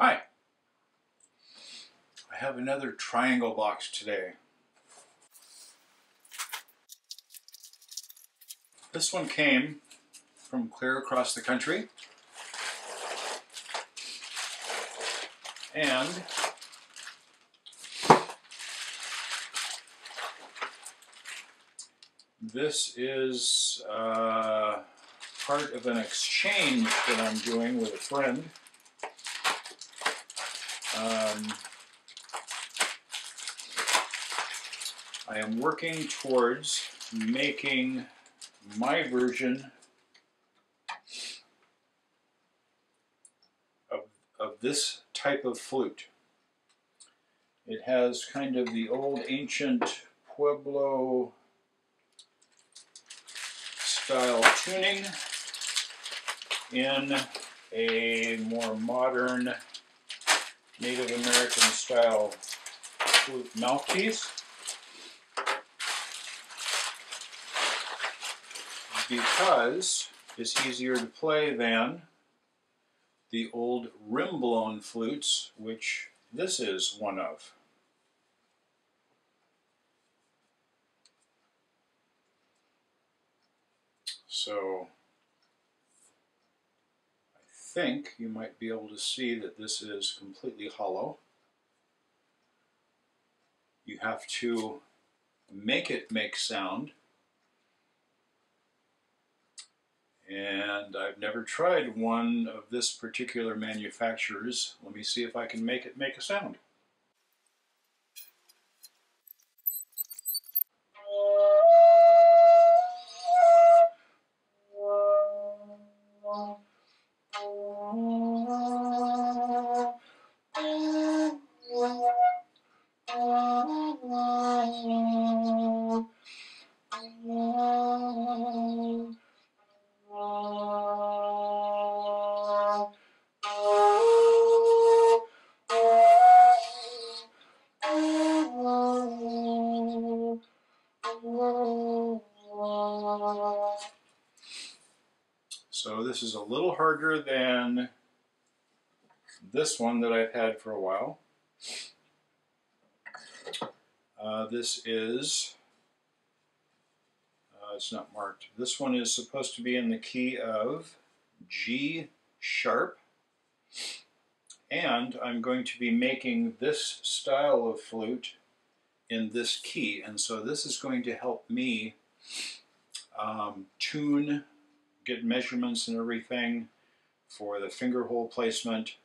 Hi. I have another triangle box today. This one came from clear across the country. And this is uh, part of an exchange that I'm doing with a friend. Um, I am working towards making my version of, of this type of flute. It has kind of the old ancient Pueblo style tuning in a more modern Native American style flute mouthpiece. Because it's easier to play than the old rim blown flutes, which this is one of. So think you might be able to see that this is completely hollow. You have to make it make sound. And I've never tried one of this particular manufacturer's. Let me see if I can make it make a sound. Oh. So this is a little harder than this one that I've had for a while. Uh, this is, uh, it's not marked. This one is supposed to be in the key of G sharp. And I'm going to be making this style of flute in this key. And so this is going to help me um, tune, get measurements and everything for the finger hole placement.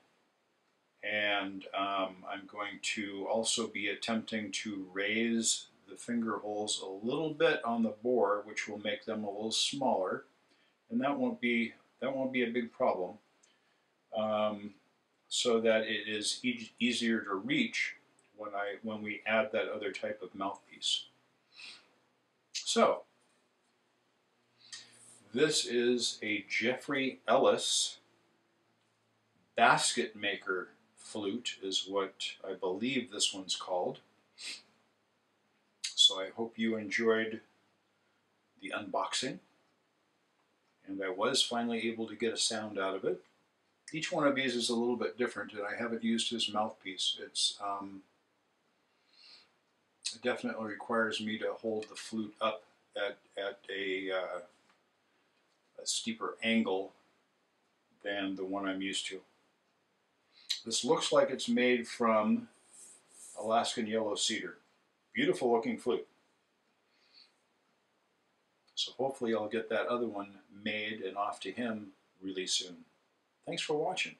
And um, I'm going to also be attempting to raise the finger holes a little bit on the bore, which will make them a little smaller. And that won't be, that won't be a big problem. Um, so that it is e easier to reach when I when we add that other type of mouthpiece. So this is a Geoffrey Ellis basket maker flute is what I believe this one's called. So I hope you enjoyed the unboxing and I was finally able to get a sound out of it. Each one of these is a little bit different and I haven't used his mouthpiece. It's um, it definitely requires me to hold the flute up at, at a, uh, a steeper angle than the one I'm used to. This looks like it's made from Alaskan yellow cedar. Beautiful looking flute. So hopefully I'll get that other one made and off to him really soon. Thanks for watching.